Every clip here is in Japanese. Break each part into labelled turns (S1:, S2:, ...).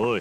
S1: お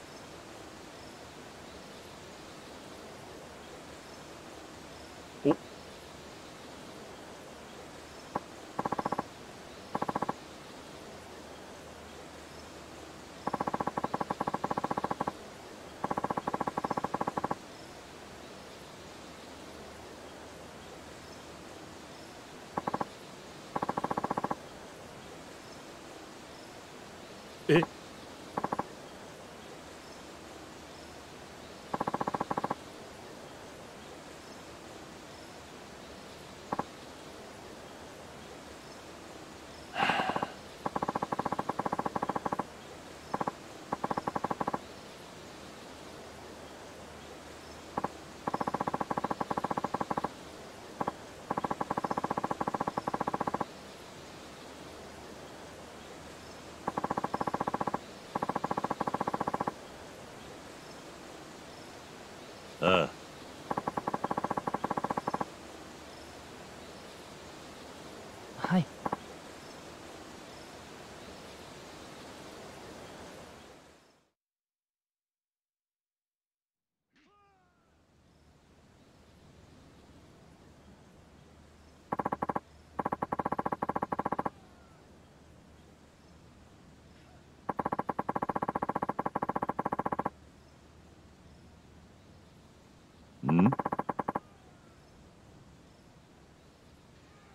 S1: あ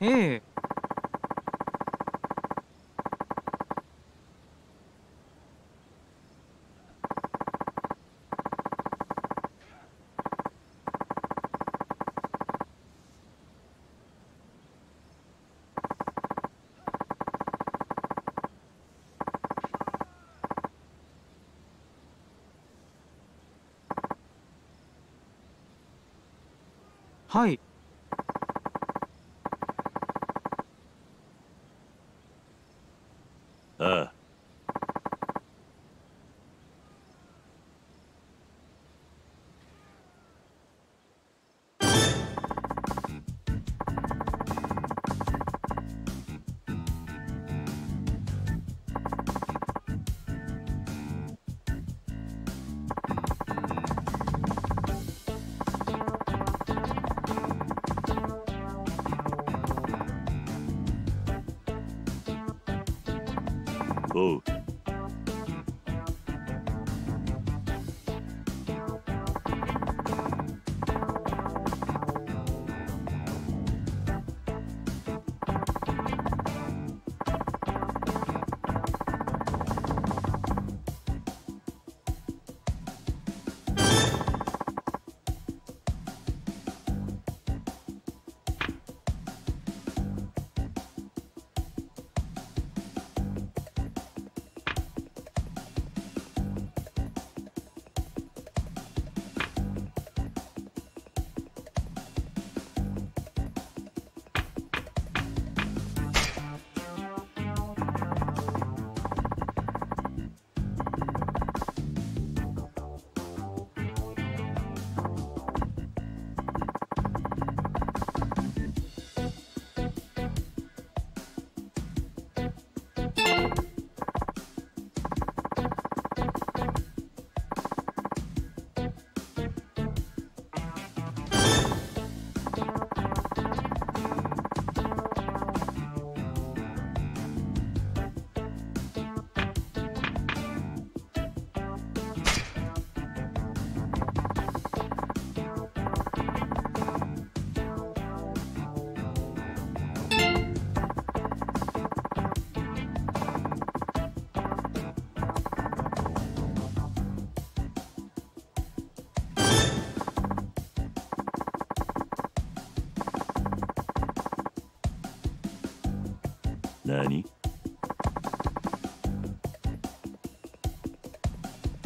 S2: ええはい。
S1: あ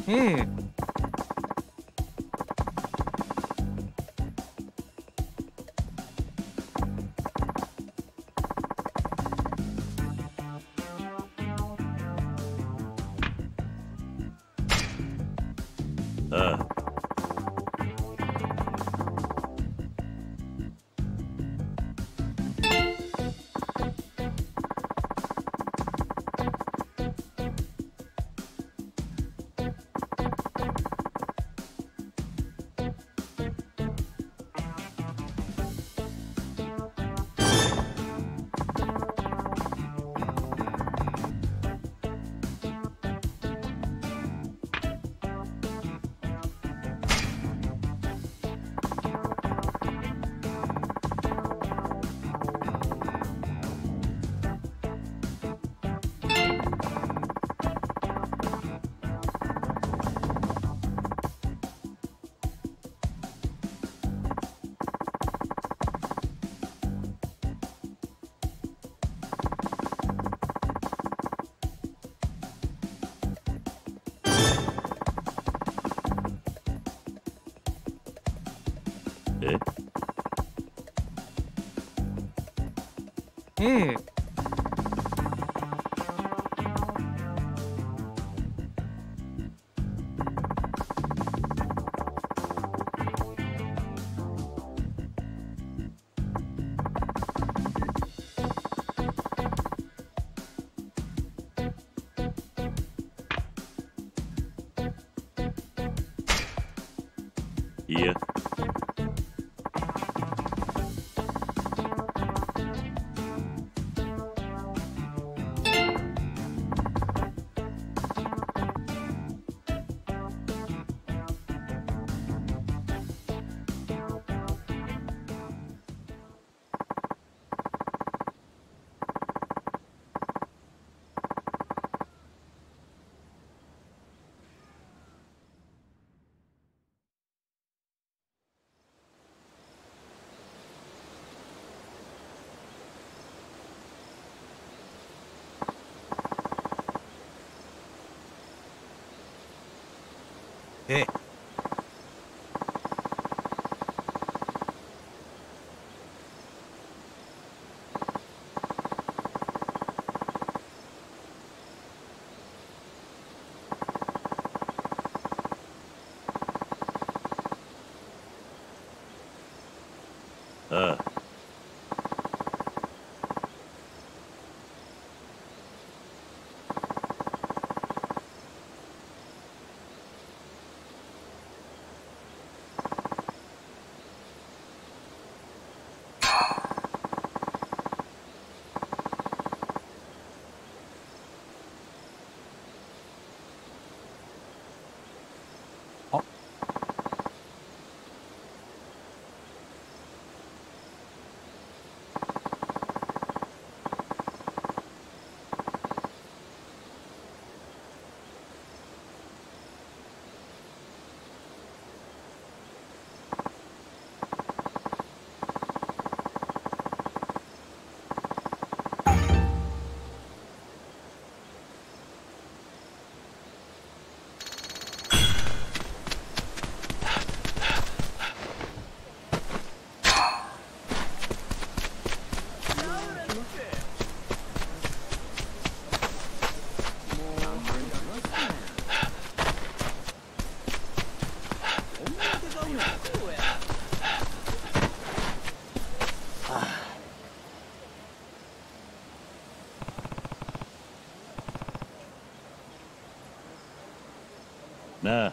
S2: ええ
S1: な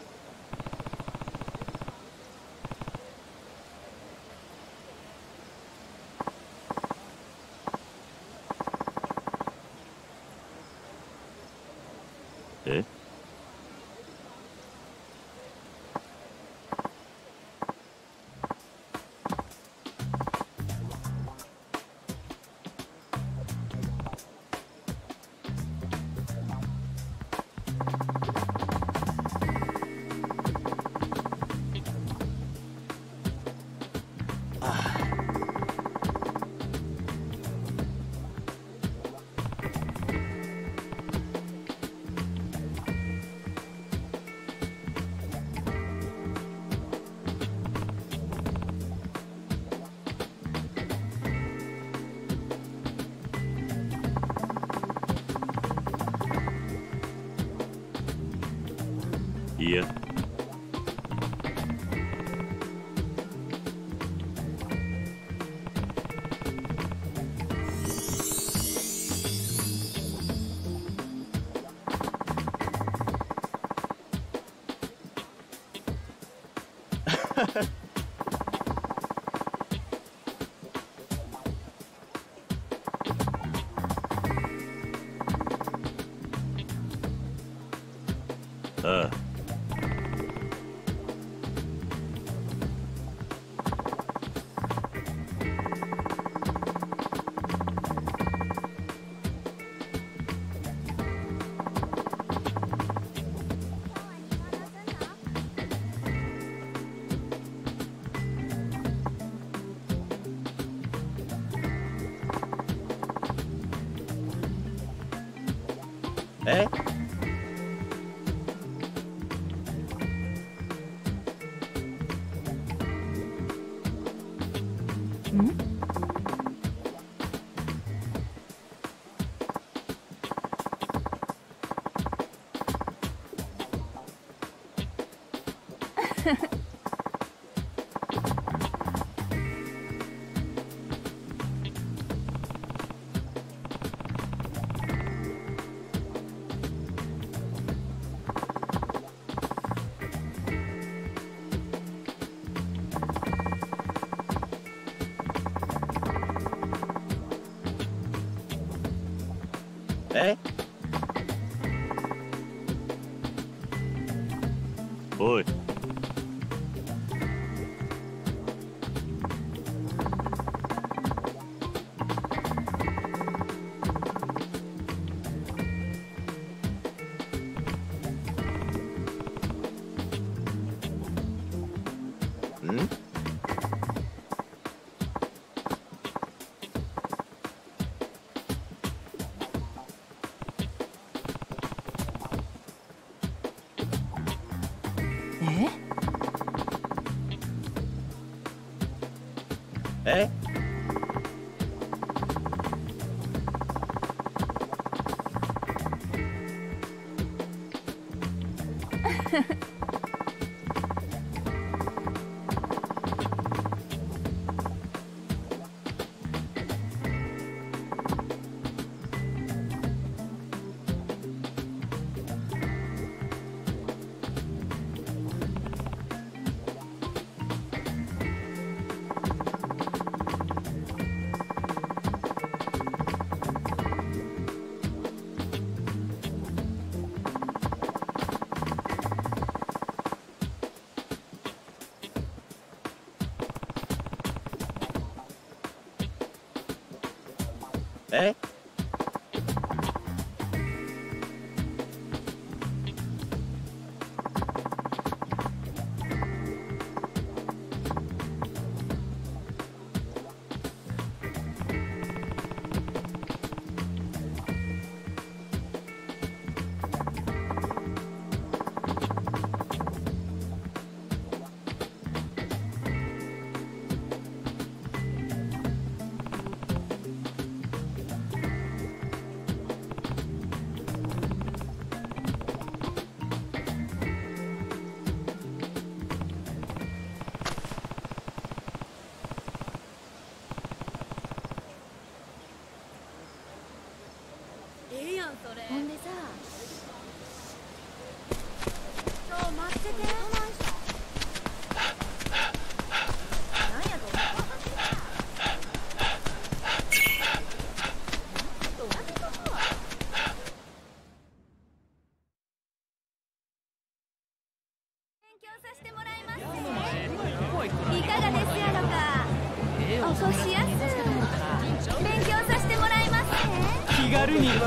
S1: え
S3: ね。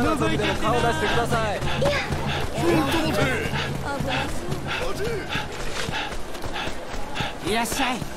S4: 顔出してください
S3: いらっしゃい。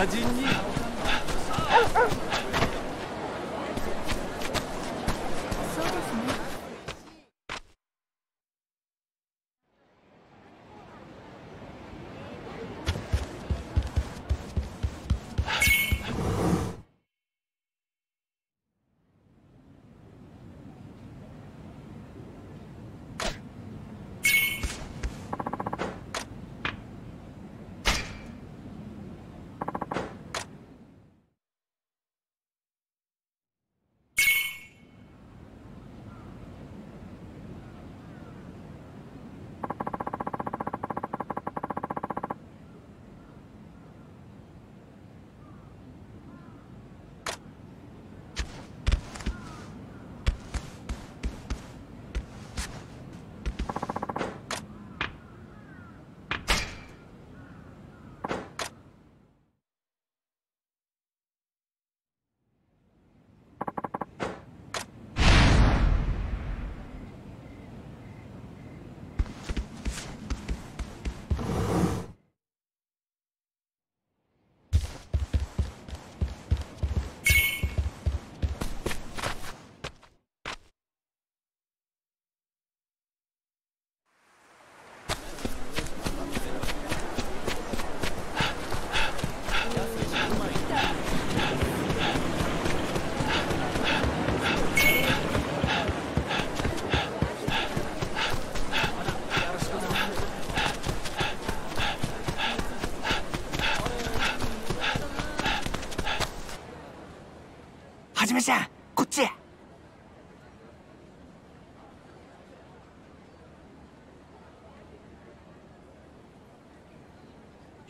S1: 野人に。
S3: そ
S5: うで
S3: すね。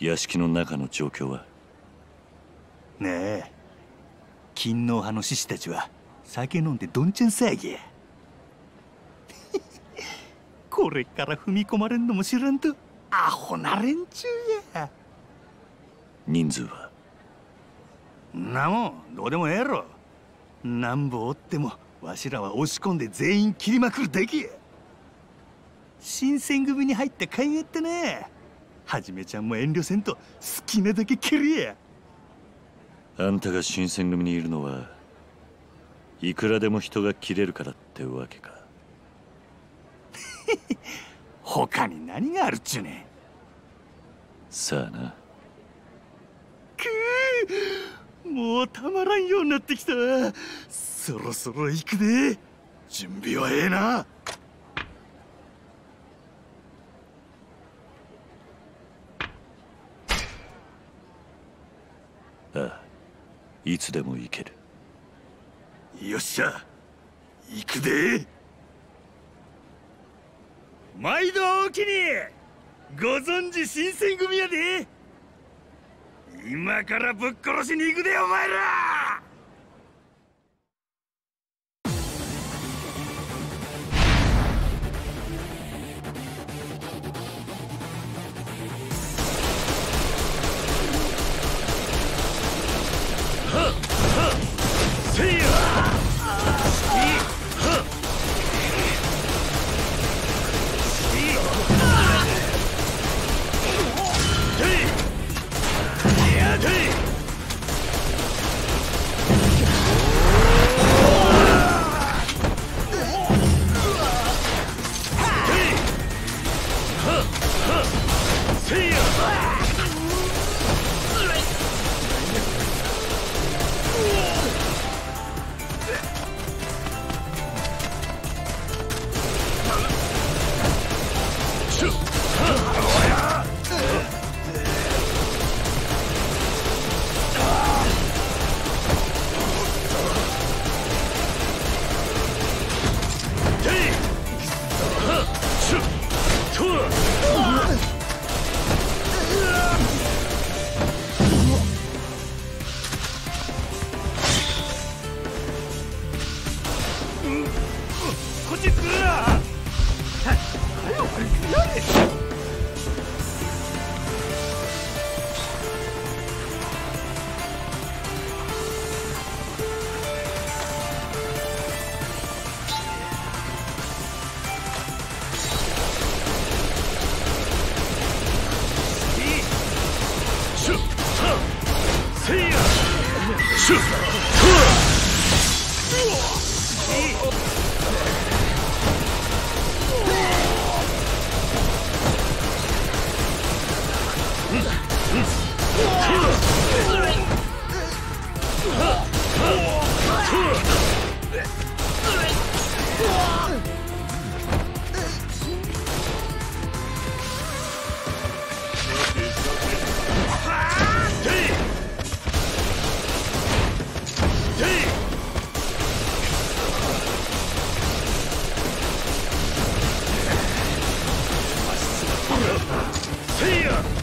S1: 屋敷の中の状況は？
S6: ねえ。勤皇派の志士たちは酒飲んでどんちゃん騒ぎや。これから踏み込まれんのも知らんとアホな連中や。
S1: 人数は？
S6: んなもんどうでもええやろ。なんぼおってもわしらは押し込んで全員切りまくるだけや。新選組に入った甲斐がってねはじめちゃんも遠慮せんと好きなだけ切りや。
S1: あんたが新選組にいるのはいくらでも人が切れるからってわけか。
S6: 他に何があるっちゅうねん。
S1: さあな。
S6: くーもうたまらんようになってきた。そろそろ行くで。準備はええな
S1: ああいつでも行ける。
S6: よっしゃ。行くで。毎度おおきに。ご存知新選組やで。今からぶっ殺しに行くでお前ら。せ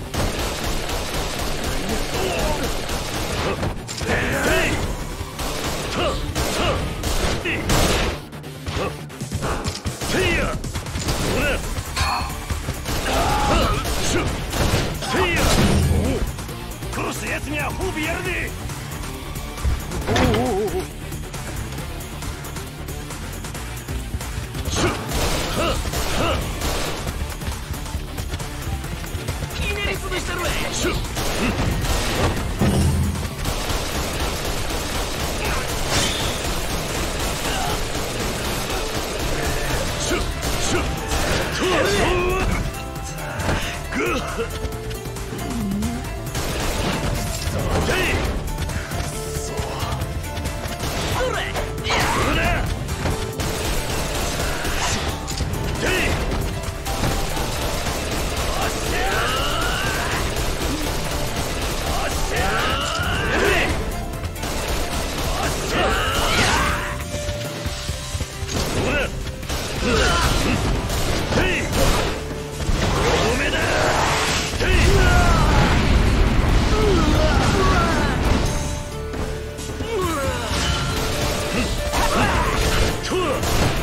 S1: tour!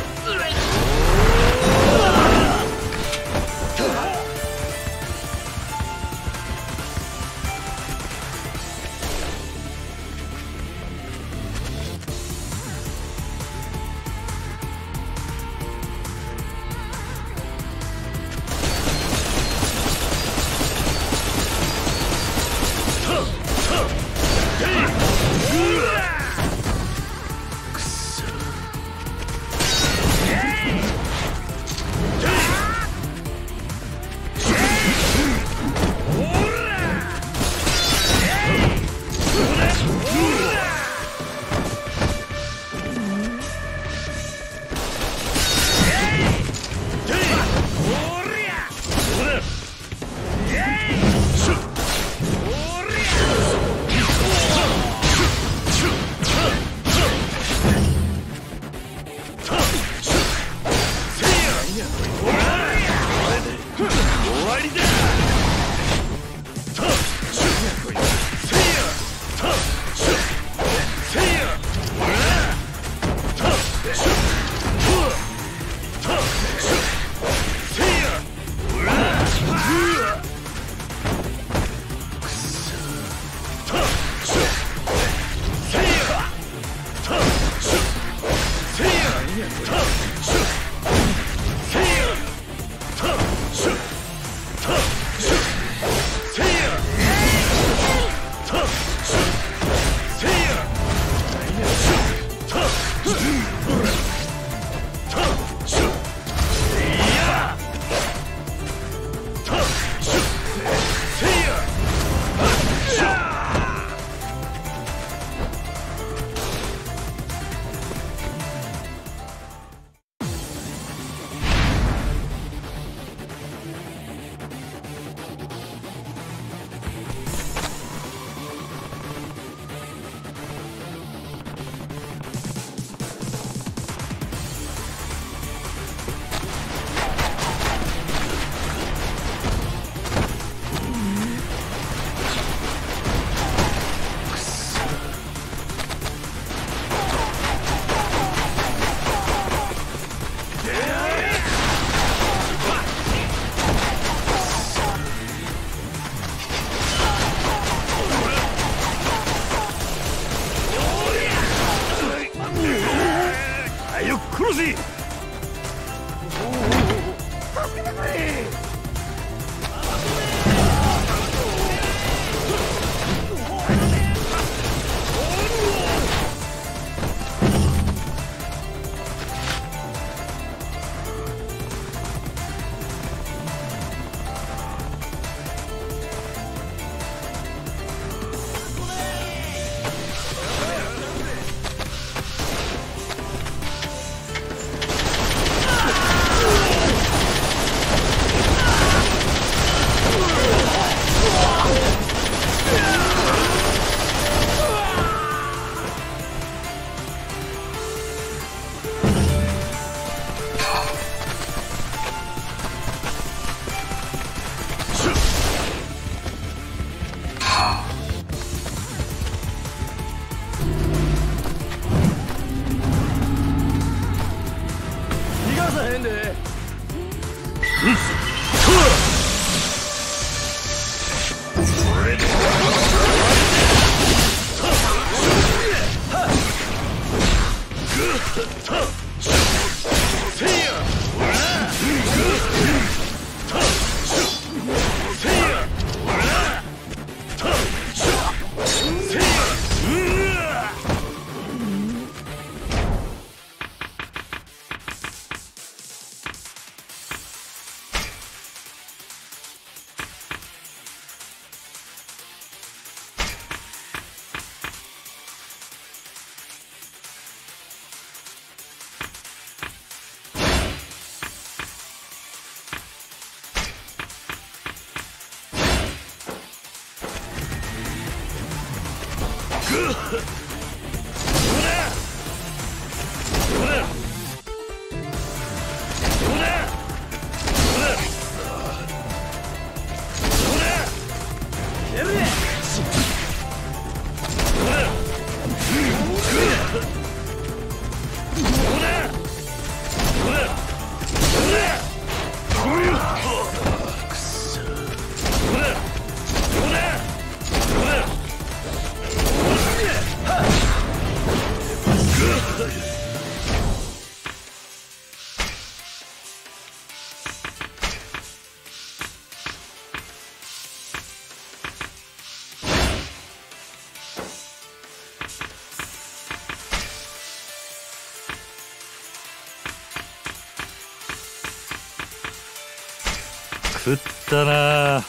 S1: ったな。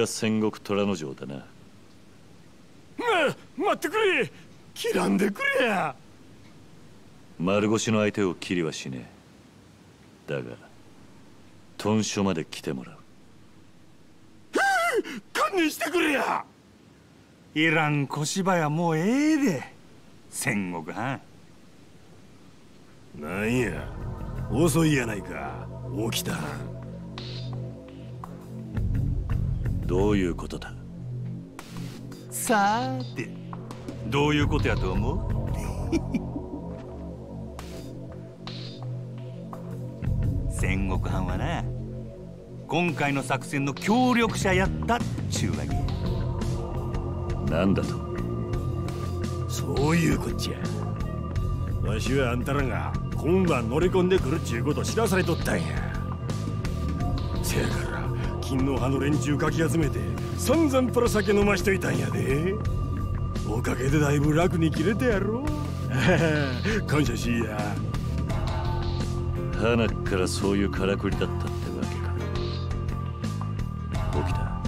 S1: が戦国虎之丞だな。
S4: 待ってくれ。切らんでくれや。
S1: 丸腰の相手を切りはしねえ。だが豚書まで来てもらう。
S4: 堪忍してくれや。
S6: いらん小芝やもうええで戦国藩。
S4: なんや遅いやないか起きた
S1: どういうことだ？
S6: さーて。どういうことやと思う？戦国藩はな今回の作戦の協力者やったっちゅうわけ。や
S1: なんだと？
S4: そういうこっちゃ。わしはあんたらが今晩乗り込んでくるっちゅうこと知らされとったんや。せやから金の葉の連中かき集めて散々プラ酒飲ましといたんやで。おかげでだいぶ楽に切れたやろ。感謝しいや。
S1: 花からそういうからくりだったってわけか。起きた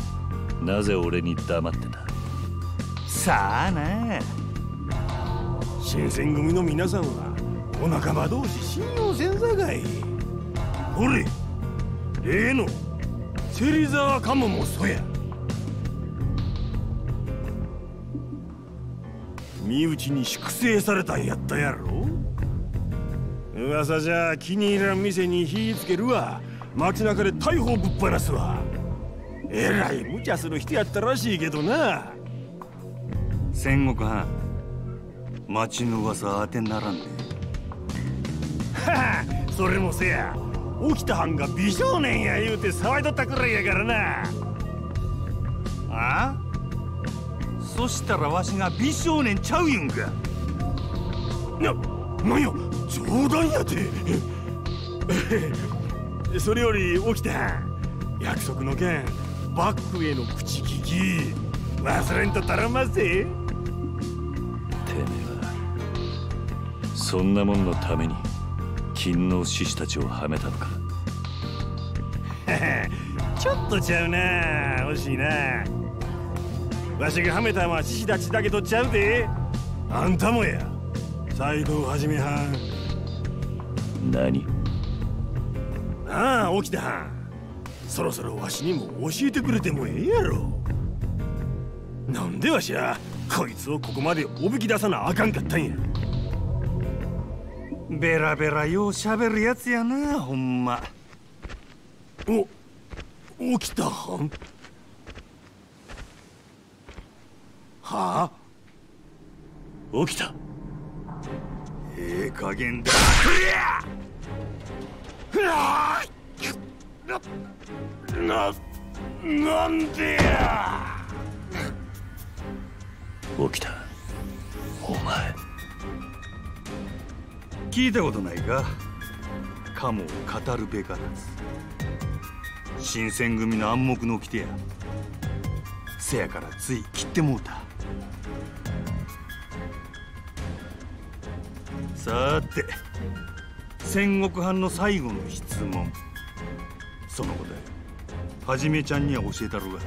S1: なぜ俺に黙ってた？
S6: さあな。
S4: 新選組の皆さんはお仲間同士信用せんさかい。ほれ例の芹沢鴨もそや身内に粛清されたんやったやろ。噂じゃ気に入らん店に火つけるわ。街中で逮捕ぶっ放すわ。えらい無茶する人やったらしいけどな。
S6: 戦国藩町の噂は当てにならんで。
S4: は あそれもせや起きた藩が美少年や言うて騒いどったくらいやからな。
S6: あ？そしたらわしが美少年ちゃういうんか。
S4: な、なんや？冗談やて。それより起きた約束の件バックへの口利き忘れんとたらませ
S1: てめえはそんなもんのために。勤王志士たちをはめたのか？
S4: ちょっとちゃうな惜しいな。わしがはめたんは獅子たちだけとちゃうで。あんたもや。斎藤はじめはん。
S1: 何？
S4: ああ起きたはん。そろそろわしにも教えてくれてもええやろ。なんでわしはこいつをここまでおびき出さなあかんかったんや
S6: ベラベラようしゃべるやつやなほんま。
S4: お起きたはん。はあ？
S1: 起きた。
S6: ええ加減だ。
S4: ななんでや。
S1: 起きた。お前
S6: 聞いたことないか？カモを語るべからず。新選組の暗黙の掟や。せやからつい切ってもうた。さて戦国藩の最後の質問。その答えはじめちゃんには教えたろうが。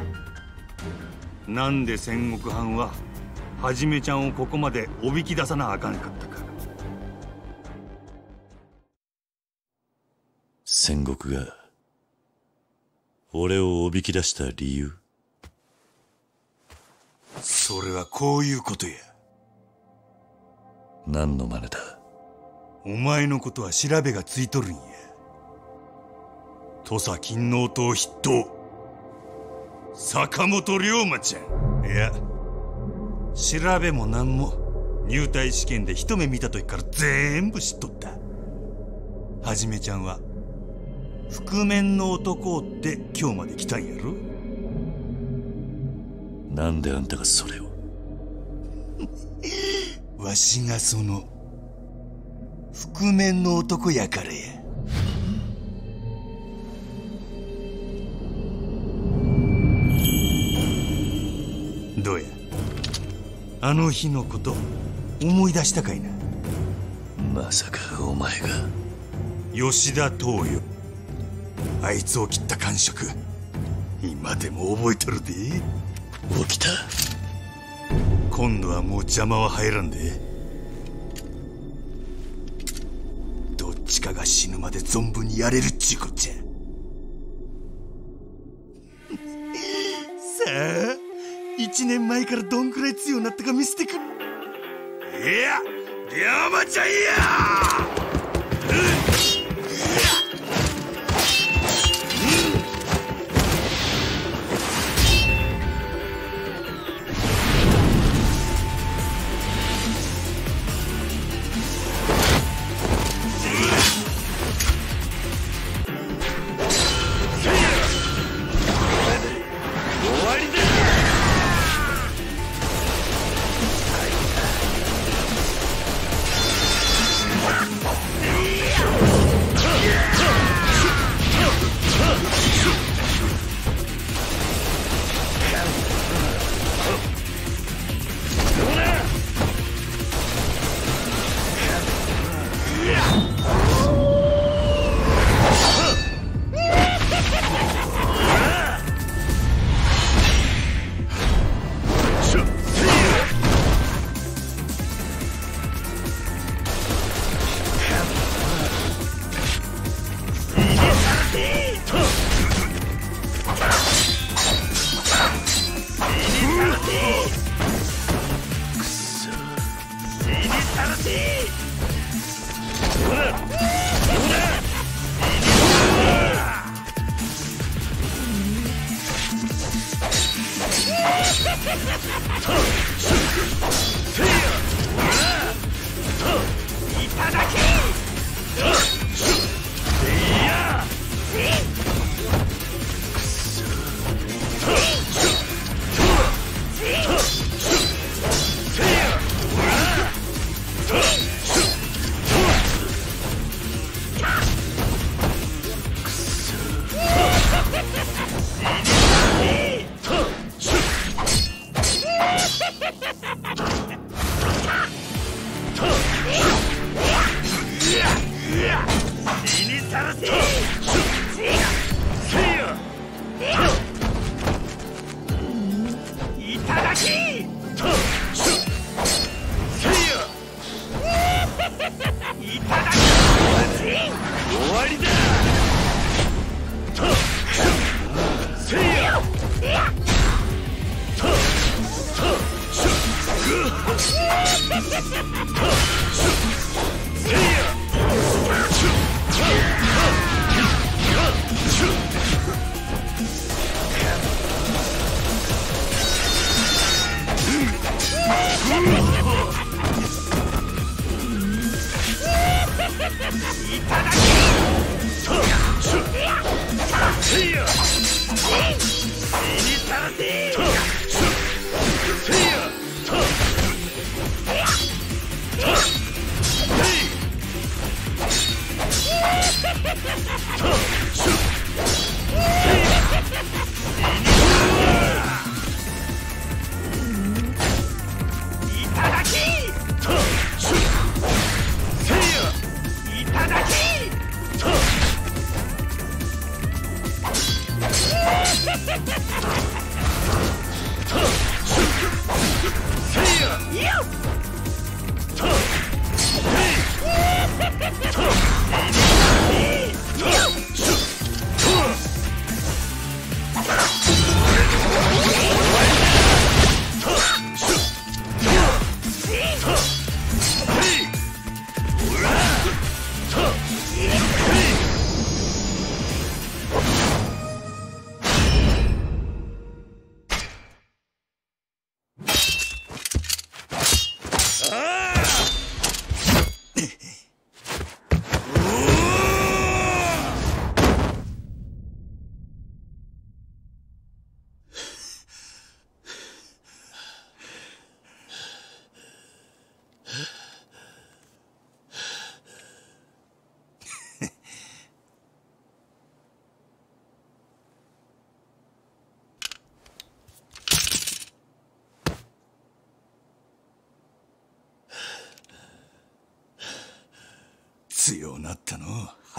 S6: なんで戦国藩ははじめちゃんをここまでおびき出さなあかんかったか。
S1: 戦国が俺をおびき出した理由？
S6: それはこういうことや。
S1: 何の真似だ？
S6: お前のことは調べがついとるんや。土佐勤王党筆頭。坂本龍馬ちゃん。いや調べも何も入隊試験で一目見た時から全部知っとった。はじめちゃんは覆面の男って今日まで来たんやろ？
S1: なんであんたがそれを？
S6: わしがその覆面の男やからや。どうや？あの日のこと思い出したかいな？
S1: まさかお前が。
S6: 吉田東洋あいつを切った感触今でも覚えとるで。
S1: 起きた？
S6: 今度はもう邪魔は入らんで。どっちかが死ぬまで存分にやれるっちゅうこっちゃ。さあ一年前からどんくらい強くなったか見せてくれ。いや龍馬ちゃんや！強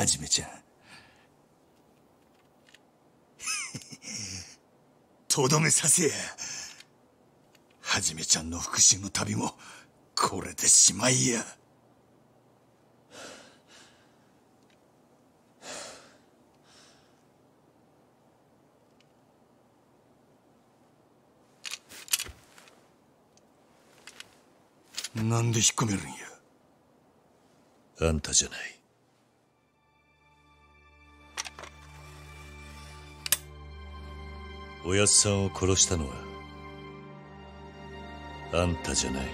S6: はじめちゃん とどめさせや。はじめちゃんの復讐の旅もこれでしまいや。なんで引っ込めるんや？
S1: あんたじゃないおやっさんを殺したのはあんたじゃない。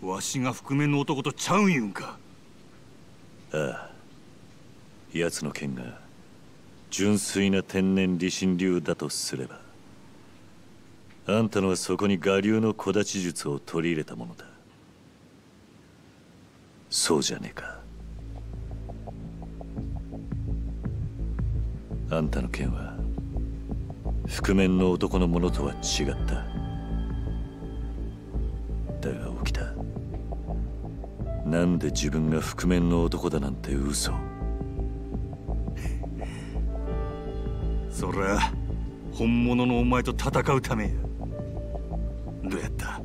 S6: わしが覆面の男とちゃうん言うんか？
S1: ああ。奴の剣が純粋な天然理心流だとすればあんたのはそこに我流の小立ち術を取り入れたものだ。そうじゃねえか。あんたの剣は覆面の男のものとは違った。だが起きた。なんで自分が覆面の男だなんて嘘。
S6: そりゃ本物のお前と戦うためや。どやった？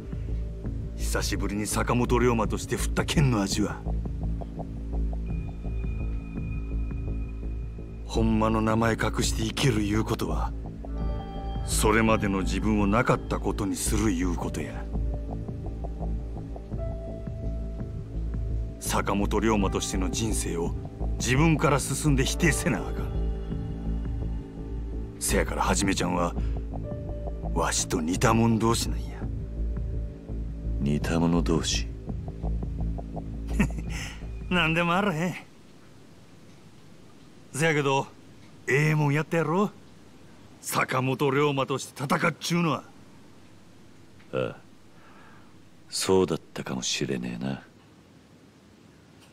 S6: 久しぶりに坂本龍馬として振った剣の味は。ほんまの名前隠して生きるいうことはそれまでの自分をなかったことにするいうことや。坂本龍馬としての人生を自分から進んで否定せなあかん。せやからはじめちゃんはわしと似た者同士なんや。
S1: 似た者同士。
S6: 何でもあらへん。せやけどええもんやったやろ坂本龍馬として戦っちゅうのは。
S1: ああ。そうだったかもしれねえな。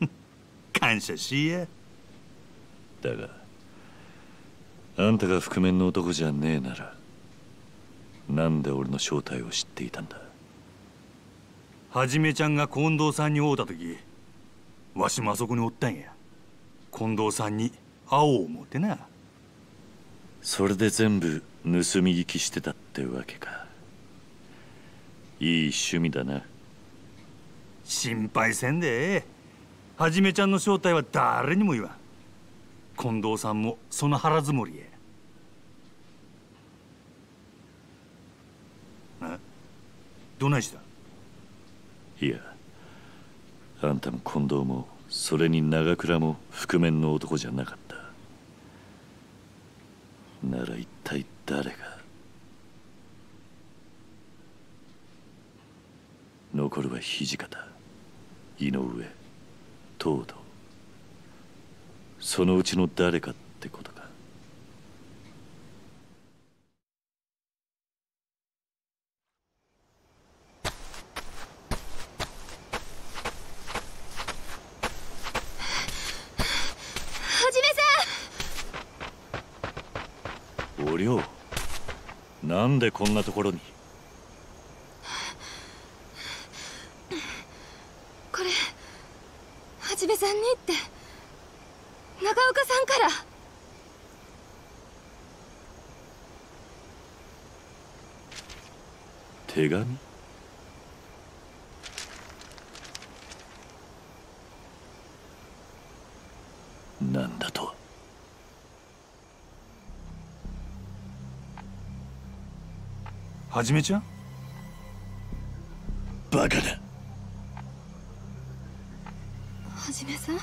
S6: 感謝しや。
S1: だがあんたが覆面の男じゃねえならなんで俺の正体を知っていたんだ？
S6: はじめちゃんが近藤さんに会うた時わしもあそこにおったんや。近藤さんに会おう思うてな。
S1: それで全部盗み聞きしてたってわけか。いい趣味だな。
S6: 心配せんで。ええはじめちゃんの正体は誰にも言わん。近藤さんもその腹積もりや。あどないした？
S1: いやあんたも近藤もそれに長倉も覆面の男じゃなかった。なら一体誰が残るは土方井上東堂。そのうちの誰かってことか
S7: はじめさん
S1: お涼なんでこんなところに。
S7: これはじめさんにって。長岡さんから。
S1: 手紙なんだと
S6: はじめちゃん
S1: バカだ。
S7: はじめさん？